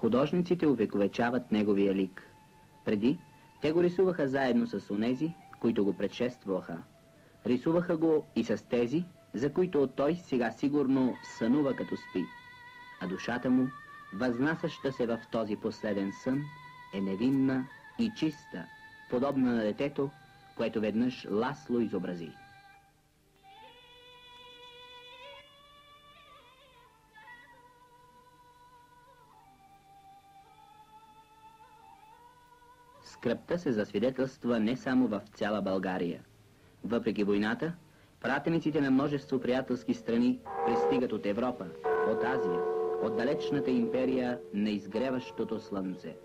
Художниците увековечават неговия лик. Преди те го рисуваха заедно с онези, които го предшестваха. Рисуваха го и с тези, за които той сега сигурно сънува като спи. А душата му, възнасяща се в този последен сън, е невинна и чиста, подобна на детето, което веднъж Ласло изобрази. Скръпта се засвидетелства не само в цяла България. Въпреки войната, пратениците на множество приятелски страни пристигат от Европа, от Азия, от далечната империя на изгреващото слънце.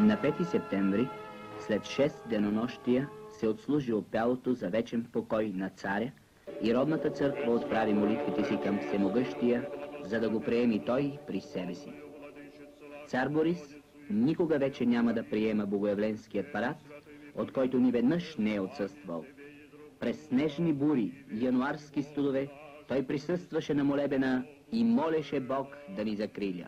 На 5 септември, след 6 денонощия, се отслужи опялото за вечен покой на царя и родната църква отправи молитвите си към Всемогъщия, за да го приеми той при себе си. Цар Борис никога вече няма да приема богоявленският парад, от който ни веднъж не е отсъствал. През снежни бури, януарски студове, той присъстваше на молебена и молеше Бог да ни закриля.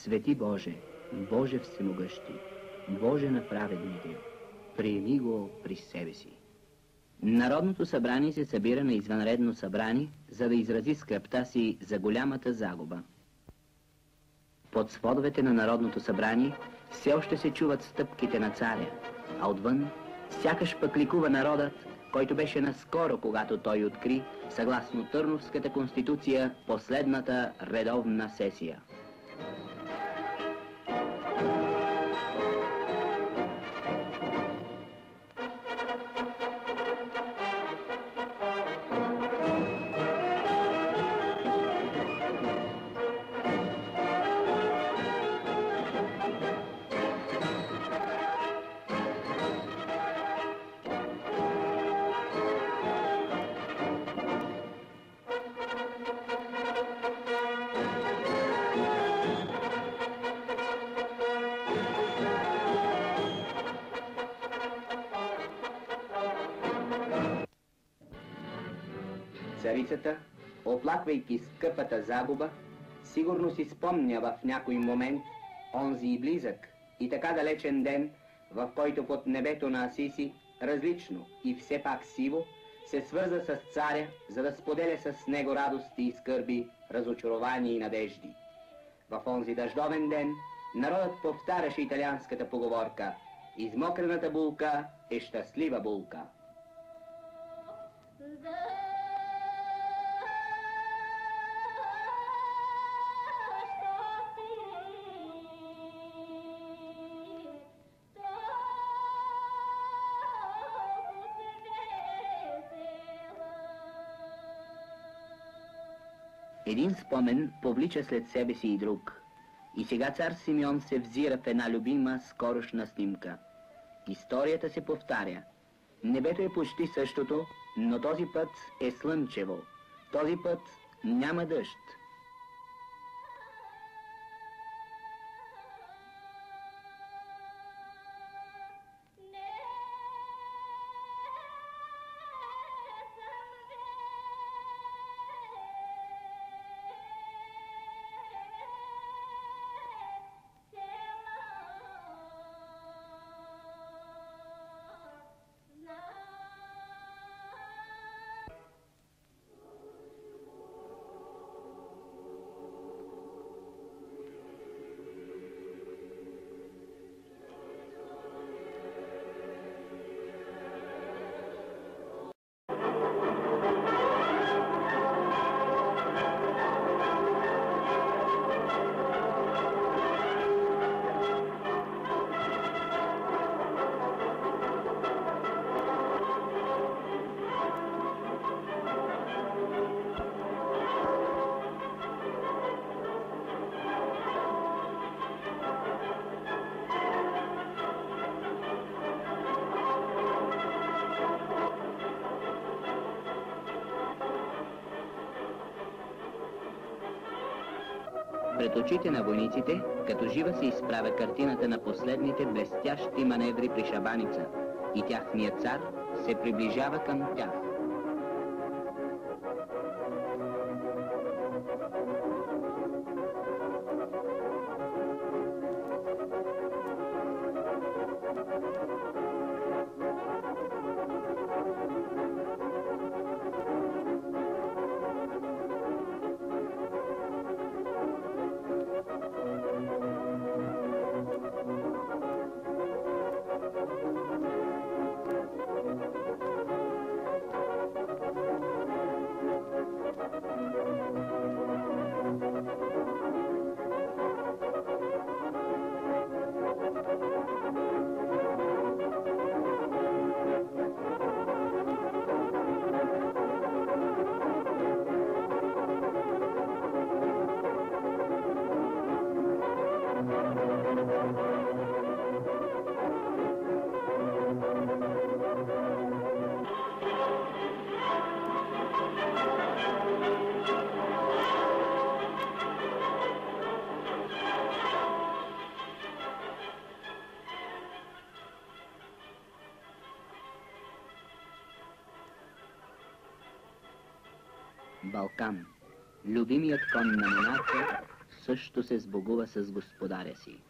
Свети Боже, Боже всемогъщи, Боже на праведните, приеми го при себе си. Народното събрание се събира на извънредно събрание, за да изрази скръпта си за голямата загуба. Под сводовете на Народното събрание все още се чуват стъпките на царя, а отвън сякаш пък ликува народът, който беше наскоро, когато той откри, съгласно Търновската конституция, последната редовна сесия. Царицата, оплаквайки скъпата загуба, сигурно си спомня в някой момент онзи и близък и така далечен ден, в който под небето на Асиси, различно и все пак сиво, се свърза с царя, за да споделя с него радости и скърби, разочарования и надежди. В онзи дъждовен ден народът повтаряше италианската поговорка «Измокрената булка е щастлива булка». Един спомен повлича след себе си и друг. И сега цар Симеон се взира в една любима скорошна снимка. Историята се повтаря. Небето е почти същото, но този път е слънчево. Този път няма дъжд. Пред очите на войниците, като жива се изправя картината на последните блестящи маневри при Шабаница и тяхният цар се приближава към тях. Балкан. Любимият кон на монарха също се сбогува с господаря си.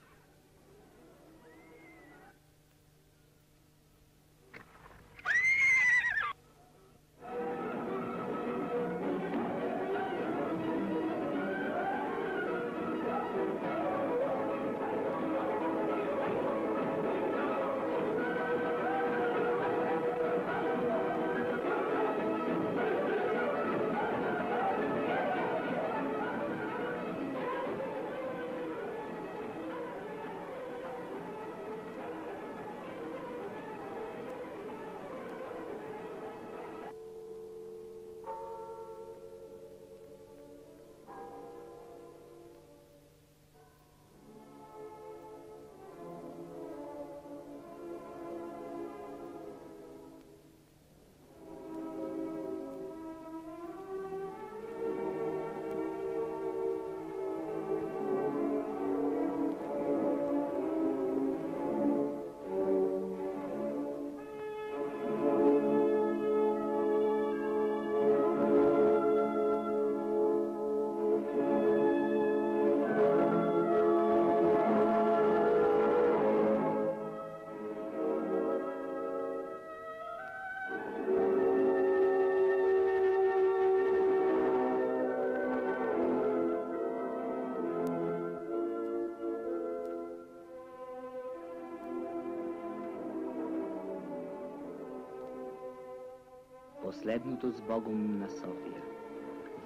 Последното с Богом на София.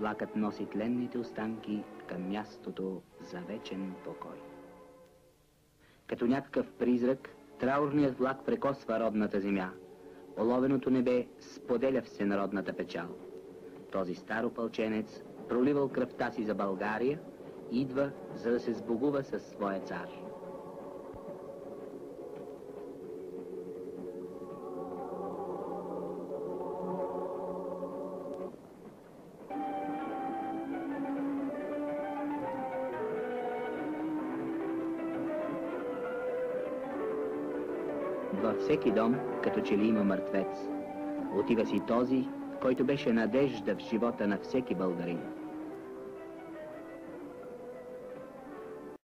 Влакът носи тленните останки към мястото за вечен покой. Като някакъв призрак, траурният влак прекосва родната земя. Оловеното небе споделя всенародната печал. Този стар опълченец, проливал кръвта си за България, идва, за да се сбогува със своя цар. Във всеки дом, като че ли има мъртвец. Отива си този, който беше надежда в живота на всеки българин.